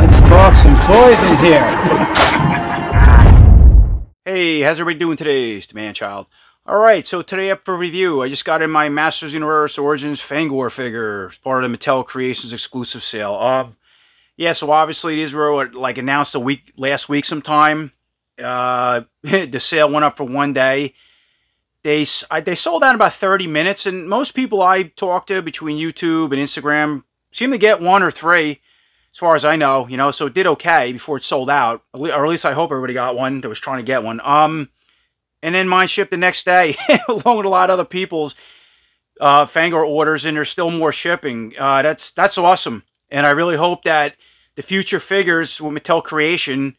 Let's talk some toys in here. Hey, how's everybody doing today? It's the man child. Alright, so today up for review, I just got in my Masters Universe Origins Fangor figure. Part of the Mattel Creations exclusive sale. Um, yeah, so obviously these were like announced a week last week sometime. Uh, the sale went up for one day. They I, they sold out in about 30 minutes, and most people I talked to between YouTube and Instagram seem to get one or three, as far as I know. You know, so it did okay before it sold out, or at least I hope everybody got one that was trying to get one. Um, and then mine shipped the next day, along with a lot of other people's uh, Fangor orders, and there's still more shipping. Uh, that's that's awesome, and I really hope that the future figures with Mattel Creation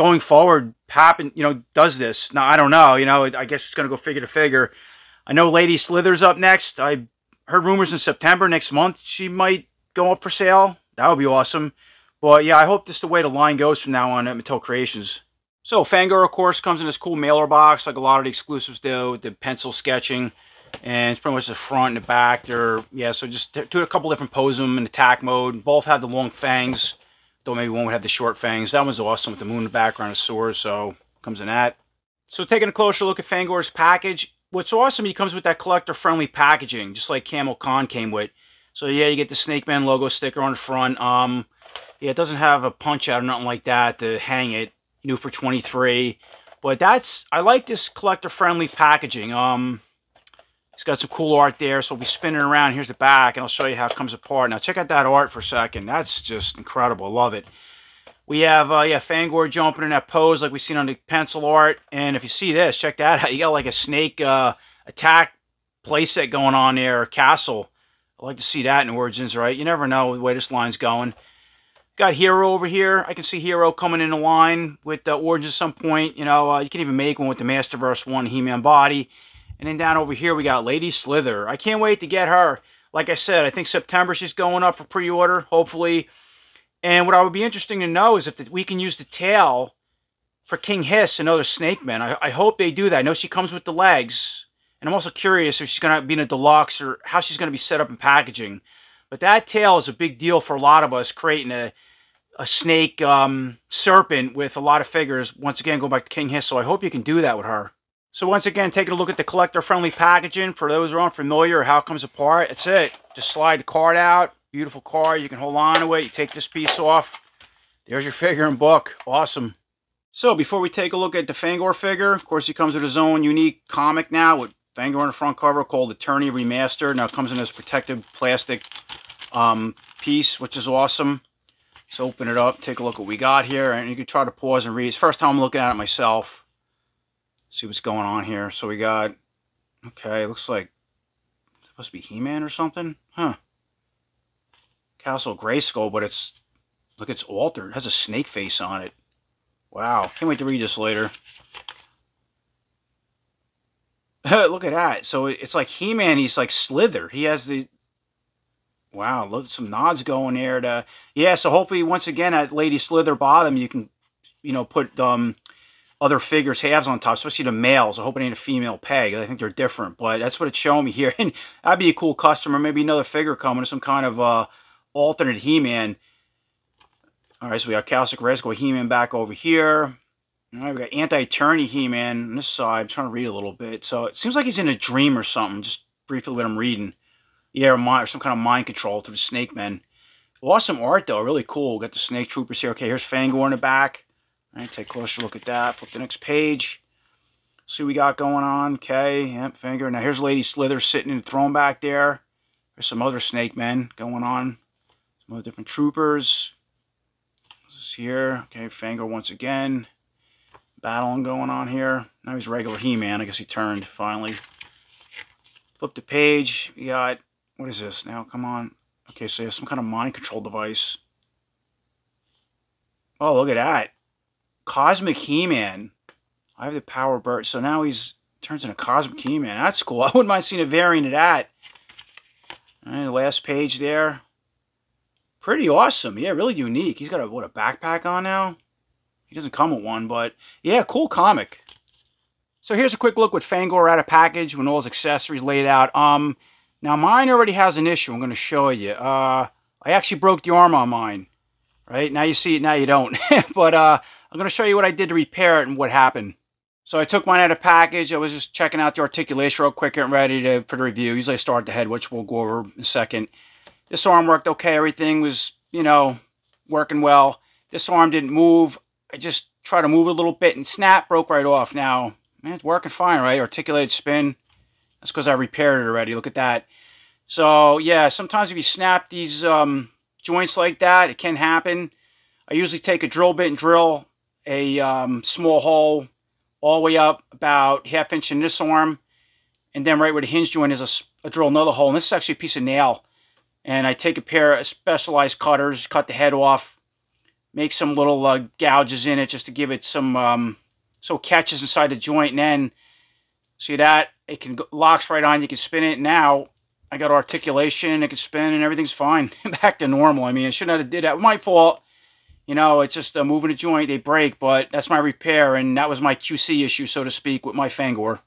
going forward happen, you know, does this. Now I don't know, you know, I guess it's gonna go figure to figure. I know Lady Slither's up next. I heard rumors in September next month she might go up for sale. That would be awesome. But yeah, I hope this is the way the line goes from now on at Mattel Creations. So Fangor, of course, comes in this cool mailer box, like a lot of the exclusives do, with the pencil sketching. And it's pretty much the front and the back. They're, yeah, so just do a couple different pose them in attack mode. Both have the long fangs though maybe one would have the short fangs. That one's awesome with the moon in the background of sword, so comes in that. So taking a closer look at Fangor's package, what's awesome, he comes with that collector-friendly packaging, just like Kobra Khan came with. So yeah, you get the Snake Man logo sticker on the front. Um, yeah, it doesn't have a punch out or nothing like that to hang it. New for 23. But that's, I like this collector-friendly packaging. Um, it's got some cool art there, so we'll be spinning around. Here's the back, and I'll show you how it comes apart. Now, check out that art for a second. That's just incredible. I love it. We have, uh, yeah, Fangor jumping in that pose like we've seen on the pencil art. And if you see this, check that out. You got like a snake uh, attack playset going on there, castle. I like to see that in Origins, right? You never know the way this line's going. Got Hero over here. I can see Hero coming in the line with the Origins at some point. You know, uh, you can even make one with the Masterverse 1 He-Man body. And then down over here, we got Lady Slither. I can't wait to get her. Like I said, I think September she's going up for pre-order, hopefully. And what I would be interesting to know is if the, we can use the tail for King Hiss and other Snake Men. I, I hope they do that. I know she comes with the legs. And I'm also curious if she's going to be in a deluxe or how she's going to be set up in packaging. But that tail is a big deal for a lot of us, creating a, a snake um, serpent with a lot of figures. Once again, go back to King Hiss. So I hope you can do that with her. So once again, taking a look at the collector-friendly packaging. For those who are unfamiliar how it comes apart, that's it. Just slide the card out. Beautiful card. You can hold on to it. You take this piece off. There's your figure and book. Awesome. So before we take a look at the Fangor figure, of course he comes with his own unique comic now with Fangor on the front cover called Eternity Remastered. Now it comes in this protective plastic um, piece, which is awesome. So open it up, take a look what we got here, and you can try to pause and read. It's first time I'm looking at it myself see what's going on here. So we got, okay, looks like supposed to be He-Man or something. Huh. Castle Grayskull, but it's, look, it's altered. It has a snake face on it. Wow. Can't wait to read this later. look at that. So it's like He-Man, he's like Slither. He has the, wow, look, some nods going there to, yeah, so hopefully once again at Lady Slither bottom, you can, you know, put, um, other figures halves on top, especially the males. I hope it ain't a female peg. I think they're different, but that's what it's showing me here. And that'd be a cool customer. Maybe another figure coming, some kind of uh, alternate He-Man. All right, so we got Castle Grayskull He-Man back over here. All right, we got Anti-Eternity He-Man on this side. I'm trying to read a little bit. So it seems like he's in a dream or something, just briefly what I'm reading. Yeah, or, some kind of mind control through the Snake Men. Awesome art, though. Really cool. Got the Snake Troopers here. Okay, here's Fangor in the back. All right, take a closer look at that. Flip the next page. See what we got going on. Okay, yep, Fangor. Now here's Lady Slither sitting in the throne back there. There's some other snake men going on. Some other different troopers. This is here. Okay, Fangor once again. Battling going on here. Now he's regular He-Man. I guess he turned finally. Flip the page. We got, what is this now? Come on. Okay, so some kind of mind control device. Oh, look at that. Cosmic He-Man. I have the power burst. So now he's turns into Cosmic He-Man. That's cool. I wouldn't mind seeing a variant of that. All right, last page there. Pretty awesome. Yeah, really unique. He's got a what a backpack on now. He doesn't come with one, but yeah, cool comic. So here's a quick look with Fangor out of package when all his accessories laid out. Um, Now mine already has an issue. I'm going to show you. Uh, I actually broke the arm on mine. Right now you see it, now you don't. but uh, I'm going to show you what I did to repair it and what happened. So I took mine out of package. I was just checking out the articulation real quick and ready to, for the review. Usually I start the head, which we'll go over in a second. This arm worked okay. Everything was, you know, working well. This arm didn't move. I just tried to move it a little bit and snap, broke right off. Now, man, it's working fine, right? Articulated spin. That's because I repaired it already. Look at that. So, yeah, sometimes if you snap these um, joints like that, it can happen. I usually take a drill bit and drill a um, small hole all the way up about half inch in this arm. And then right where the hinge joint is, a, drill another hole. And this is actually a piece of nail. And I take a pair of specialized cutters, cut the head off, make some little uh, gouges in it just to give it some, um, so it catches inside the joint. And then, see that? It can locks right on. You can spin it. Now, I got articulation. It can spin and everything's fine. Back to normal. I mean, I shouldn't have did that. My fault. You know, it's just uh, moving a joint. They break, but that's my repair. And that was my QC issue, so to speak, with my Fangor.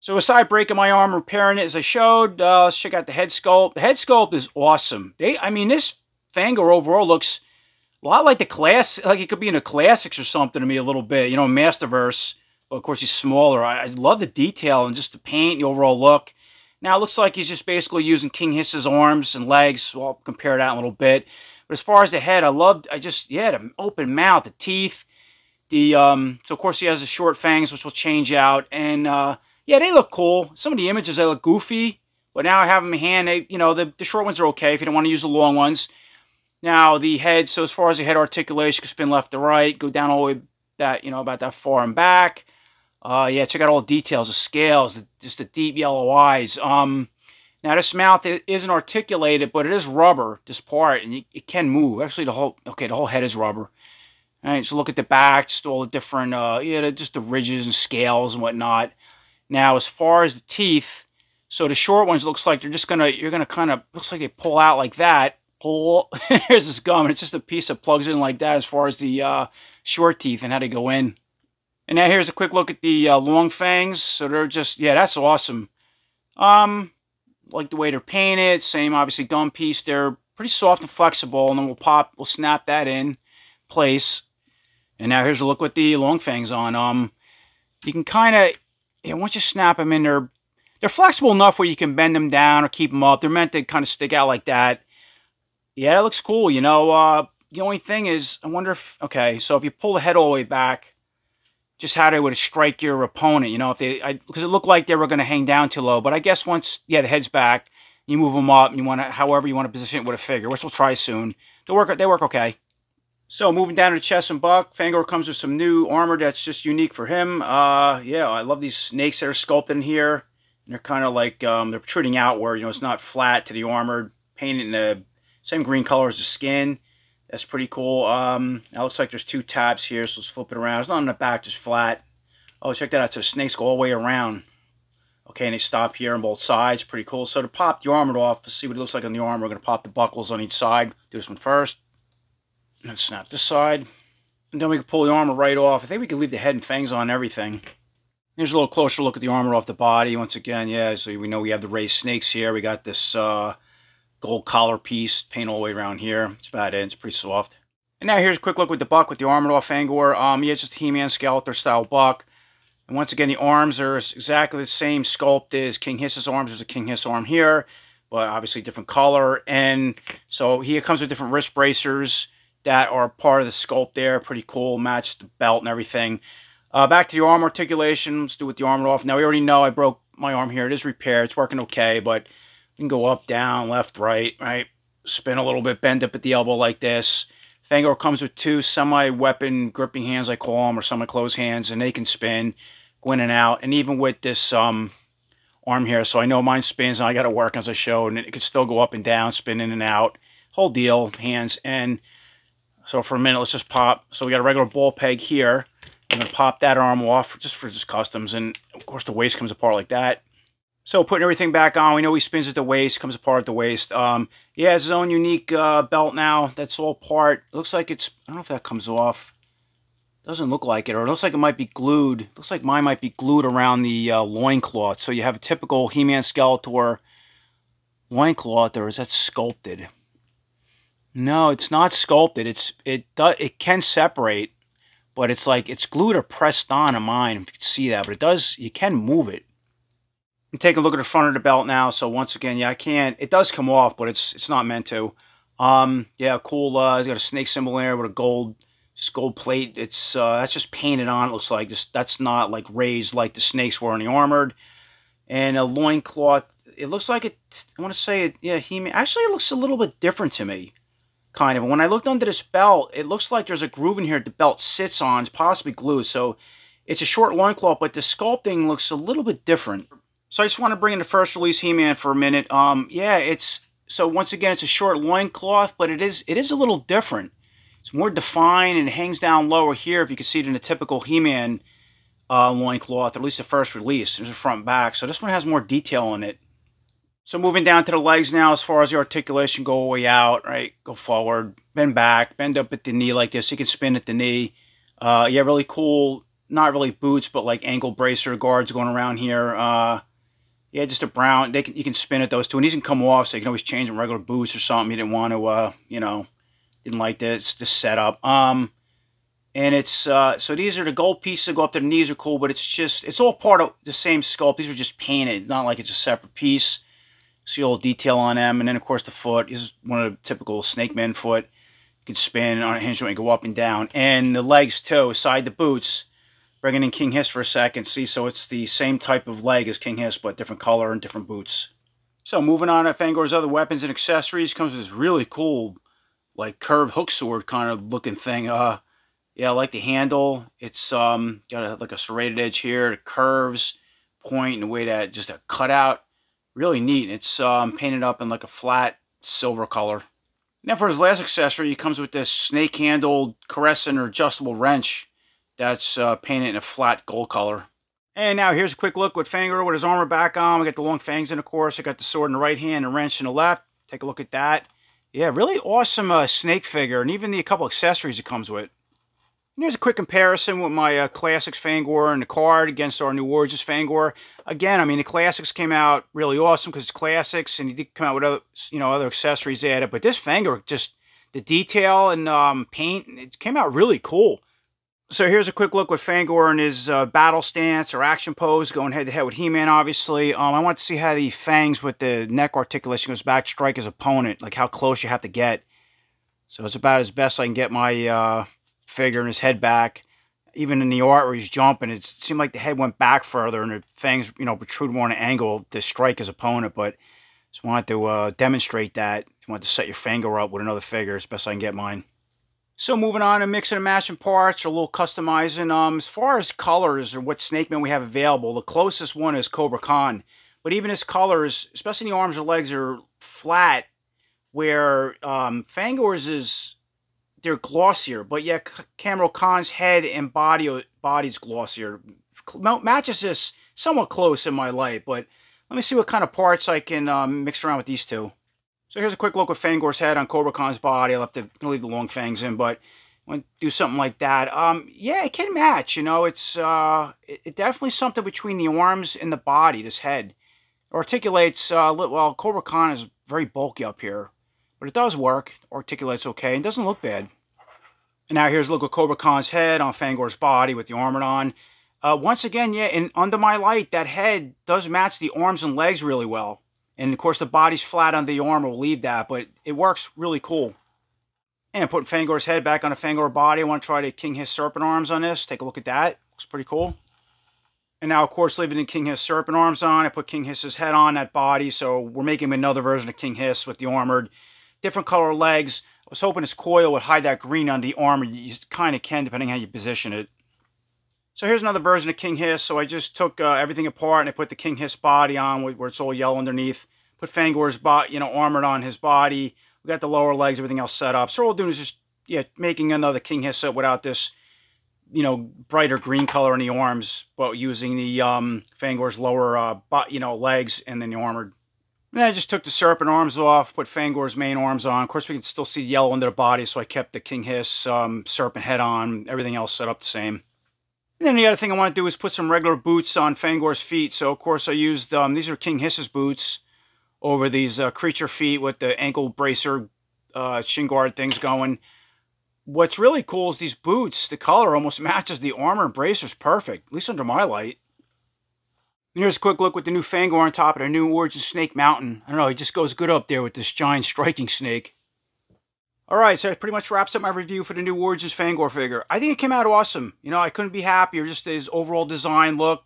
So aside breaking my arm, repairing it as I showed, uh, let's check out the head sculpt. The head sculpt is awesome. They, I mean, this Fangor overall looks a lot like the class, like it could be in a classics or something to me a little bit. You know, Masterverse. But of course, he's smaller. I, I love the detail and just the paint, the overall look. Now it looks like he's just basically using King Hiss's arms and legs. So I'll compare that a little bit. But as far as the head, I loved. I just yeah, the open mouth, the teeth, the um. So of course he has the short fangs, which will change out, and uh, yeah, they look cool. Some of the images they look goofy, but now I have them in hand. They, you know, the the short ones are okay if you don't want to use the long ones. Now the head, so as far as the head articulation, can spin left to right, go down all the way that, you know, about that far and back. Uh, yeah, check out all the details, the scales, the, just the deep yellow eyes. Um, now this mouth isn't articulated, but it is rubber, this part, and it can move. Actually, the whole, okay, the whole head is rubber. All right, so look at the back, just all the different, uh, yeah, just the ridges and scales and whatnot. Now, as far as the teeth, so the short ones looks like they're just gonna, you're gonna kind of, looks like they pull out like that pull. Here's this gum, and it's just a piece that plugs in like that as far as the uh, short teeth and how to go in. And now here's a quick look at the uh, long fangs. So they're just, yeah, that's awesome. Um, like the way they're painted. Same, obviously, gum piece. They're pretty soft and flexible, and then we'll pop, we'll snap that in place. And now here's a look with the long fangs on. Um, you can kind of, yeah, once you snap them in, they're they're flexible enough where you can bend them down or keep them up. They're meant to kind of stick out like that. Yeah, it looks cool. You know, uh, the only thing is, I wonder if, okay, so if you pull the head all the way back, just how they would strike your opponent, you know, if they, because it looked like they were going to hang down too low. But I guess once, yeah, the head's back, you move them up, and you want to, however you want to position it with a figure, which we'll try soon. They work, they work okay. So moving down to chest and buck, Fangor comes with some new armor that's just unique for him. Uh, yeah, I love these snakes that are sculpted in here. And they're kind of like, um, they're protruding outward, you know, it's not flat to the armor, painted in the same green color as the skin. That's pretty cool. Um, it looks like there's two tabs here, so let's flip it around. It's not on the back, just flat. Oh, check that out. So snakes go all the way around. Okay, and they stop here on both sides. Pretty cool. So to pop the armor off, let's see what it looks like on the arm. We're going to pop the buckles on each side. Do this one first. And snap this side. And then we can pull the armor right off. I think we can leave the head and fangs on everything. Here's a little closer look at the armor off the body. Once again, yeah, so we know we have the raised snakes here. We got this uh, gold collar piece, paint all the way around here. It's about it. It's pretty soft. And now here's a quick look with the buck with the armored off Fangor. Um, yeah, it's just a He-Man Skeletor style buck. And once again, the arms are exactly the same sculpt as King Hiss's arms. There's a King Hiss arm here, but obviously different color. And so he comes with different wrist bracers that are part of the sculpt there. Pretty cool. Match the belt and everything. Uh, back to the arm articulation. Let's do with the armor off. Now, we already know I broke my arm here. It is repaired. It's working okay, but you can go up, down, left, right, right? Spin a little bit, bend up at the elbow like this. Fangor comes with two semi-weapon gripping hands, I call them, or semi-closed hands, and they can spin, go in and out. And even with this um, arm here, so I know mine spins, and I got to work as I showed, and it can still go up and down, spin in and out. Whole deal, hands. And so for a minute, let's just pop. So we got a regular ball peg here. I'm going to pop that arm off just for just customs. And, of course, the waist comes apart like that. So putting everything back on, we know he spins at the waist, comes apart at the waist. Um, he has his own unique uh, belt now. That's all part. looks like it's, I don't know if that comes off. Doesn't look like it, or it looks like it might be glued. looks like mine might be glued around the uh, loincloth. So you have a typical He-Man Skeletor loincloth, or is that sculpted? No, it's not sculpted. It's it it can separate, but it's like it's glued or pressed on in mine. You can see that, but it does. You can move it. And take a look at the front of the belt now. So once again, yeah, I can't. It does come off, but it's it's not meant to. Um, yeah, cool. Uh, it's got a snake symbol there with a gold, just gold plate. It's uh, that's just painted on. It looks like just that's not like raised like the snakes were in the armored. And a loincloth. It looks like it. I want to say it. Yeah, he actually it looks a little bit different to me kind of. When I looked under this belt, it looks like there's a groove in here the belt sits on. It's possibly glue. So it's a short loincloth, but the sculpting looks a little bit different. So I just want to bring in the first release He-Man for a minute. Um, yeah, it's so once again it's a short loincloth, but it is it is a little different. It's more defined and hangs down lower here if you can see it in a typical He-Man uh, loincloth, at least the first release. There's a front back. So this one has more detail in it. So moving down to the legs now, as far as the articulation, go way out, right? Go forward, bend back, bend up at the knee like this. You can spin at the knee. Uh, yeah, really cool. Not really boots, but like ankle bracer guards going around here. Uh, yeah, just a brown. They can you can spin at those two, and these can come off, so you can always change them regular boots or something. You didn't want to, uh, you know, didn't like this this setup. Um, and it's uh, so these are the gold pieces that go up to the knees are cool, but it's just it's all part of the same sculpt. These are just painted, not like it's a separate piece see all the detail on them. And then, of course, the foot is one of the typical snake man foot. You can spin on a hinge joint go up and down. And the legs, too, side the boots. Bringing in King Hiss for a second. See, so it's the same type of leg as King Hiss, but different color and different boots. So moving on to Fangor's other weapons and accessories, comes with this really cool, like curved hook sword kind of looking thing. Uh, yeah, I like the handle. It's um got a, like a serrated edge here. It curves, point in a way that just a cutout Really neat. It's um, painted up in like a flat silver color. Now for his last accessory, he comes with this snake-handled crescent, or adjustable wrench that's uh, painted in a flat gold color. And now here's a quick look with Fangor with his armor back on. We got the long fangs in, of course. I got the sword in the right hand and wrench in the left. Take a look at that. Yeah, really awesome uh, snake figure, and even the couple accessories it comes with. And here's a quick comparison with my uh, Classics Fangor and the card against our new Origins Fangor. Again, I mean, the Classics came out really awesome because it's Classics, and he did come out with other, you know, other accessories added. But this Fangor, just the detail and um, paint, it came out really cool. So here's a quick look with Fangor and his uh, battle stance or action pose, going head-to-head with He-Man, obviously. Um, I want to see how the fangs with the neck articulation goes back, strike his opponent, like how close you have to get. So it's about as best I can get my... Uh, figure and his head back. Even in the art where he's jumping, it seemed like the head went back further and the fangs, you know, protrude more on an angle to strike his opponent. But just wanted to uh, demonstrate that. You wanted to set your Fangor up with another figure as best I can get mine. So moving on and mixing and matching parts, or a little customizing. Um, as far as colors or what Snake Man we have available, the closest one is Kobra Khan. But even his colors, especially the arms and legs, are flat. Where um, Fangor's is they're glossier, but yeah, Kobra Khan's head and body body's glossier. Matches this somewhat close in my light, but let me see what kind of parts I can um, mix around with these two. So here's a quick look of Fangor's head on Kobra Khan's body. I'll have to leave the long fangs in, but want to do something like that. Um, yeah, it can match. You know, it's uh, it, it definitely something between the arms and the body. This head articulates. Uh, well, Kobra Khan is very bulky up here. But it does work, articulates okay, and doesn't look bad. And now here's a look at Kobra Khan's head on Fangor's body with the armor on. Uh, once again, yeah, and under my light, that head does match the arms and legs really well. And of course, the body's flat under the armor will leave that, but it works really cool. And putting Fangor's head back on a Fangor body, I want to try to King Hiss Serpent arms on this. Take a look at that. Looks pretty cool. And now, of course, leaving the King Hiss Serpent arms on, I put King Hiss's head on that body, so we're making another version of King Hiss with the armored different color legs. I was hoping this coil would hide that green on the armor. You kind of can, depending how you position it. So here's another version of King Hiss. So I just took uh, everything apart and I put the King Hiss body on where it's all yellow underneath. Put Fangor's body, you know, armored on his body. We got the lower legs, everything else set up. So all we're doing is just, yeah, making another King Hiss without this, you know, brighter green color in the arms, but using the um, Fangor's lower, uh, you know, legs and then the armored and I just took the serpent arms off, put Fangor's main arms on. Of course, we can still see yellow under the body, so I kept the King Hiss um, serpent head on. Everything else set up the same. And then the other thing I want to do is put some regular boots on Fangor's feet. So, of course, I used, um, these are King Hiss's boots. over these uh, creature feet with the ankle bracer uh, shin guard things going. What's really cool is these boots. The color almost matches the armor and bracers perfect, at least under my light. And here's a quick look with the new Fangor on top of the new Origin Snake Mountain. I don't know, he just goes good up there with this giant striking snake. Alright, so that pretty much wraps up my review for the new Origins Fangor figure. I think it came out awesome. You know, I couldn't be happier. Just his overall design look,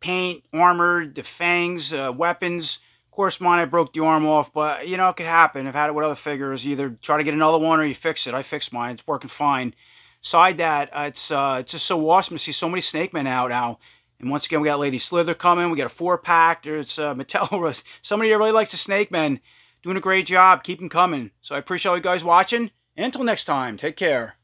paint, armor, the fangs, uh, weapons. Of course, mine, I broke the arm off, but, you know, it could happen. I've had it with other figures. Either try to get another one or you fix it. I fixed mine. It's working fine. Side that, uh, it's, uh, it's just so awesome to see so many Snake Men out now. And once again, we got Lady Slither coming. We got a four-pack. There's uh, Mattel. Somebody that really likes the Snake Men. Doing a great job. Keep them coming. So I appreciate all you guys watching. And until next time, take care.